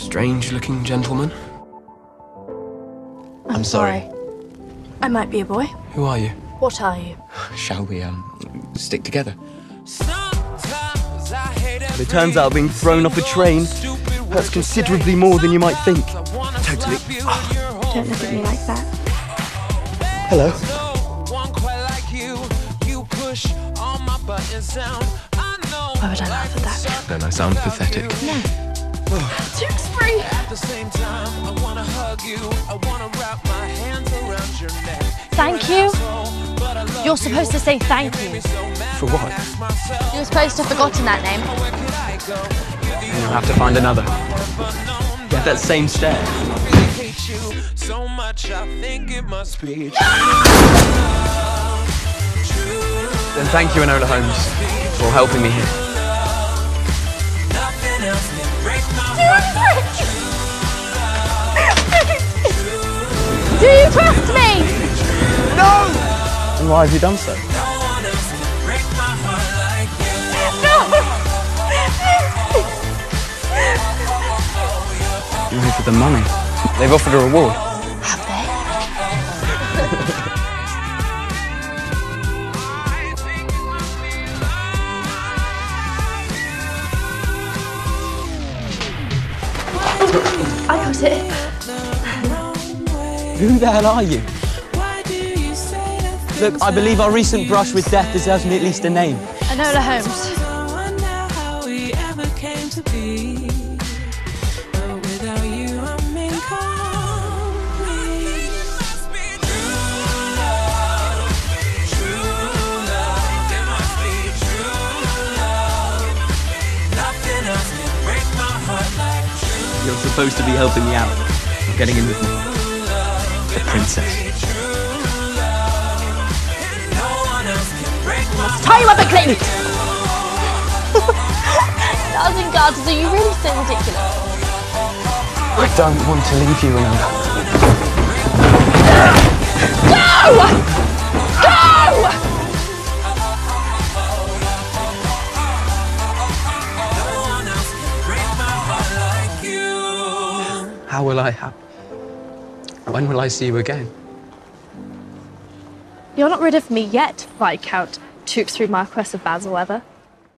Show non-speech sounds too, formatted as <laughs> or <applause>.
Strange looking gentleman. I'm, sorry. I might be a boy. Who are you? What are you? Shall we, um, stick together? It turns out being thrown off a train hurts considerably more than you might think. Totally. Don't look at me like that. Hello. Why would I laugh at that? Then I sound pathetic. Tewksbury! Thank you? You're supposed to say thank you. For what? You're supposed to have forgotten that name. And you'll have to find another. Get that same stare. So much I think it must be Then thank you, Enola Holmes, for helping me here. Do you trust me? And why have you done so? You're here for the money. They've offered a reward. Have they? I got it. Who the hell are you? Look, I believe our recent brush with death deserves me at least a name. Enola Holmes. You're supposed to be helping me out. Getting in with me. The princess. Tie you up a clip! Darling <laughs> Gardens, are you really so ridiculous? I don't want to leave you, Enola. How will I have? When will I see you again? You're not rid of me yet, Viscount Tewksbury Marquess of Basilwether.